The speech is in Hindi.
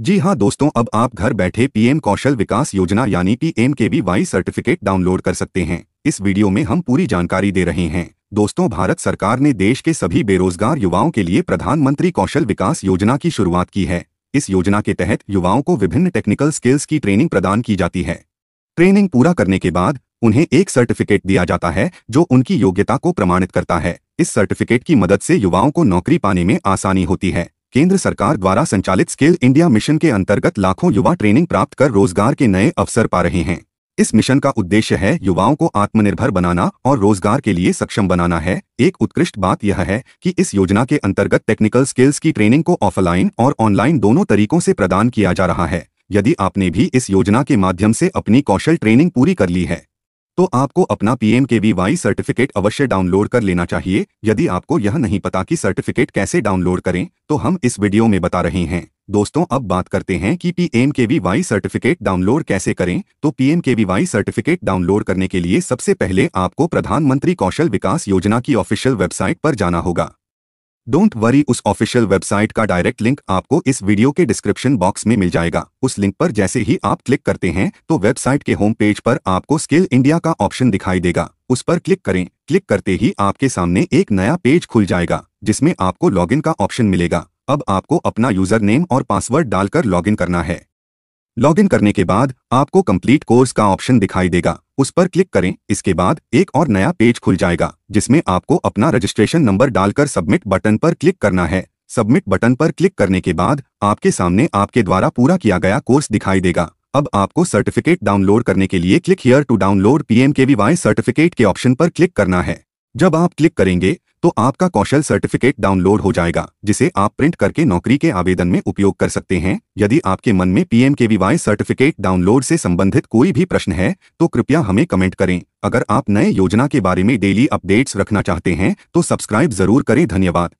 जी हाँ दोस्तों, अब आप घर बैठे पीएम कौशल विकास योजना यानी पीएम के वी वाई सर्टिफिकेट डाउनलोड कर सकते हैं। इस वीडियो में हम पूरी जानकारी दे रहे हैं। दोस्तों, भारत सरकार ने देश के सभी बेरोजगार युवाओं के लिए प्रधानमंत्री कौशल विकास योजना की शुरुआत की है। इस योजना के तहत युवाओं को विभिन्न टेक्निकल स्किल्स की ट्रेनिंग प्रदान की जाती है। ट्रेनिंग पूरा करने के बाद उन्हें एक सर्टिफिकेट दिया जाता है, जो उनकी योग्यता को प्रमाणित करता है। इस सर्टिफिकेट की मदद से युवाओं को नौकरी पाने में आसानी होती है। केंद्र सरकार द्वारा संचालित स्किल इंडिया मिशन के अंतर्गत लाखों युवा ट्रेनिंग प्राप्त कर रोज़गार के नए अवसर पा रहे हैं। इस मिशन का उद्देश्य है युवाओं को आत्मनिर्भर बनाना और रोज़गार के लिए सक्षम बनाना है। एक उत्कृष्ट बात यह है कि इस योजना के अंतर्गत टेक्निकल स्किल्स की ट्रेनिंग को ऑफलाइन और ऑनलाइन दोनों तरीकों से प्रदान किया जा रहा है। यदि आपने भी इस योजना के माध्यम से अपनी कौशल ट्रेनिंग पूरी कर ली है तो आपको अपना पीएमकेवीवाई सर्टिफिकेट अवश्य डाउनलोड कर लेना चाहिए। यदि आपको यह नहीं पता कि सर्टिफिकेट कैसे डाउनलोड करें तो हम इस वीडियो में बता रहे हैं। दोस्तों, अब बात करते हैं कि पीएमकेवीवाई सर्टिफिकेट डाउनलोड कैसे करें। तो पीएमकेवीवाई सर्टिफिकेट डाउनलोड करने के लिए सबसे पहले आपको प्रधानमंत्री कौशल विकास योजना की ऑफिशियल वेबसाइट पर जाना होगा। डोंट वरी उस ऑफिशियल वेबसाइट का डायरेक्ट लिंक आपको इस वीडियो के डिस्क्रिप्शन बॉक्स में मिल जाएगा। उस लिंक पर जैसे ही आप क्लिक करते हैं तो वेबसाइट के होम पेज पर आपको स्किल इंडिया का ऑप्शन दिखाई देगा। उस पर क्लिक करें। क्लिक करते ही आपके सामने एक नया पेज खुल जाएगा, जिसमें आपको लॉगिन का ऑप्शन मिलेगा। अब आपको अपना यूज़र नेम और पासवर्ड डालकर लॉगिन करना है। लॉगिन करने के बाद आपको कंप्लीट कोर्स का ऑप्शन दिखाई देगा। उस पर क्लिक करें। इसके बाद एक और नया पेज खुल जाएगा, जिसमें आपको अपना रजिस्ट्रेशन नंबर डालकर सबमिट बटन पर क्लिक करना है। सबमिट बटन पर क्लिक करने के बाद आपके सामने आपके द्वारा पूरा किया गया कोर्स दिखाई देगा। अब आपको सर्टिफिकेट डाउनलोड करने के लिए click here to download PM के सर्टिफिकेट के ऑप्शन पर क्लिक करना है। जब आप क्लिक करेंगे तो आपका कौशल सर्टिफिकेट डाउनलोड हो जाएगा, जिसे आप प्रिंट करके नौकरी के आवेदन में उपयोग कर सकते हैं। यदि आपके मन में पी एम के सर्टिफिकेट डाउनलोड से संबंधित कोई भी प्रश्न है तो कृपया हमें कमेंट करें। अगर आप नए योजना के बारे में डेली अपडेट्स रखना चाहते हैं तो सब्सक्राइब ज़रूर करें। धन्यवाद।